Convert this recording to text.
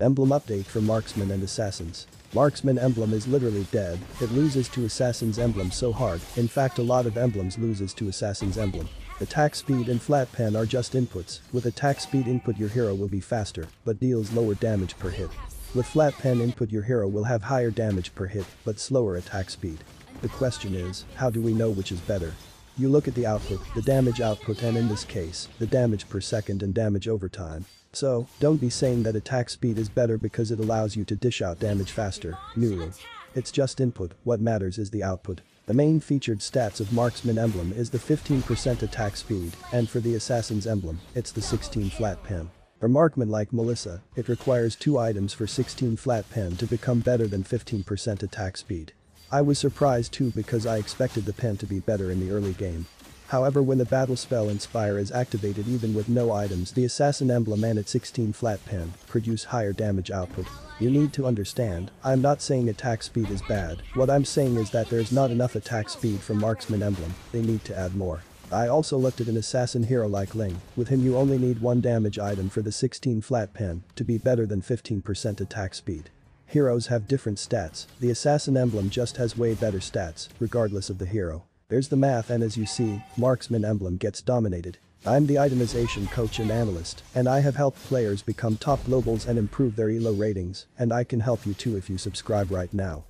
Emblem update for Marksman and Assassins. Marksman emblem is literally dead, it loses to Assassin's emblem so hard, in fact a lot of emblems loses to Assassin's emblem. Attack speed and flat pen are just inputs, with attack speed input your hero will be faster, but deals lower damage per hit. With flat pen input your hero will have higher damage per hit, but slower attack speed. The question is, how do we know which is better? You look at the output, the damage output and in this case, the damage per second and damage over time. So, don't be saying that attack speed is better because it allows you to dish out damage faster, Nuru. It's just input, what matters is the output. The main featured stats of Marksman emblem is the 15% attack speed, and for the Assassin's emblem, it's the 16 flat pen. For Marksman like Melissa, it requires two items for 16 flat pen to become better than 15% attack speed. I was surprised too because I expected the pen to be better in the early game. However when the battle spell Inspire is activated even with no items the assassin emblem and its 16 flat pen produce higher damage output. You need to understand, I'm not saying attack speed is bad, what I'm saying is that there's not enough attack speed for marksman emblem, they need to add more. I also looked at an assassin hero like Ling, with him you only need one damage item for the 16 flat pen to be better than 15% attack speed. Heroes have different stats, the assassin emblem just has way better stats, regardless of the hero. There's the math and as you see, marksman emblem gets dominated. I'm the itemization coach and analyst, and I have helped players become top globals and improve their elo ratings, and I can help you too if you subscribe right now.